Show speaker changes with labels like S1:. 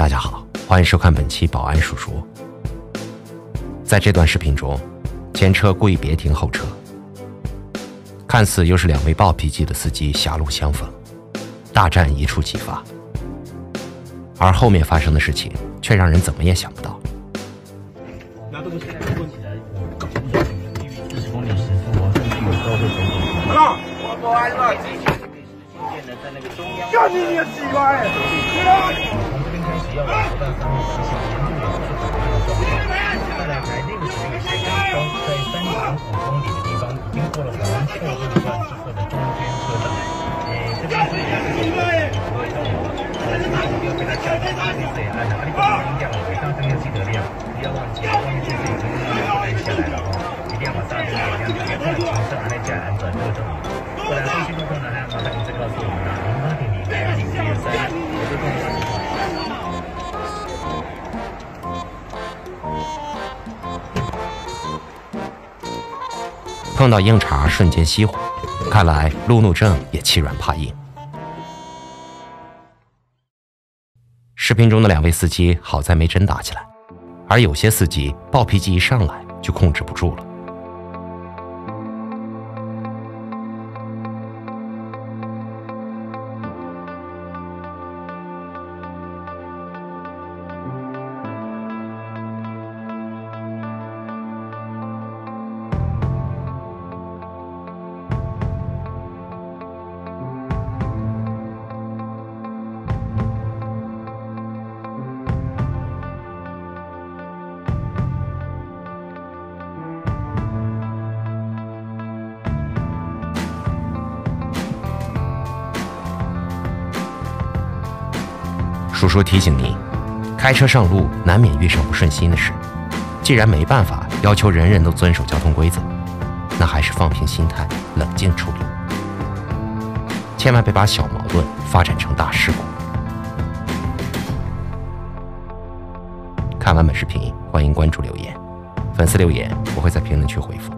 S1: 大家好，欢迎收看本期保安叔叔。在这段视频中，前车故意别停后车，看似又是两位暴脾气的司机狭路相逢，大战一触即发。而后面发生的事情却让人怎么也想不到。
S2: 那这个现在问起来，四十公里时速啊，甚至有时候会走走。
S3: 好了，我不挨了，
S2: 现在在那个中央。
S3: 叫你个鸡巴！
S2: 从这边开始要往河道上面实行严重有次反的状况。再来在那个时候才刚刚在三点五公里的地方，已经过了黄错路段之后的中间车道。诶，这边是也是有不会动的，呃，请注意不要被他吓到，这边这也按了，啊，你把音量回到这个记得亮，不要忘记后面这是已经慢慢按下来了哦，一定要把刹车点亮，这边看情势，
S1: 碰到硬茬瞬间熄火，看来路怒症也欺软怕硬。视频中的两位司机好在没真打起来，而有些司机暴脾气一上来就控制不住了。叔叔提醒您，开车上路难免遇上不顺心的事，既然没办法要求人人都遵守交通规则，那还是放平心态，冷静处理，千万别把小矛盾发展成大事故。看完本视频，欢迎关注留言，粉丝留言我会在评论区回复。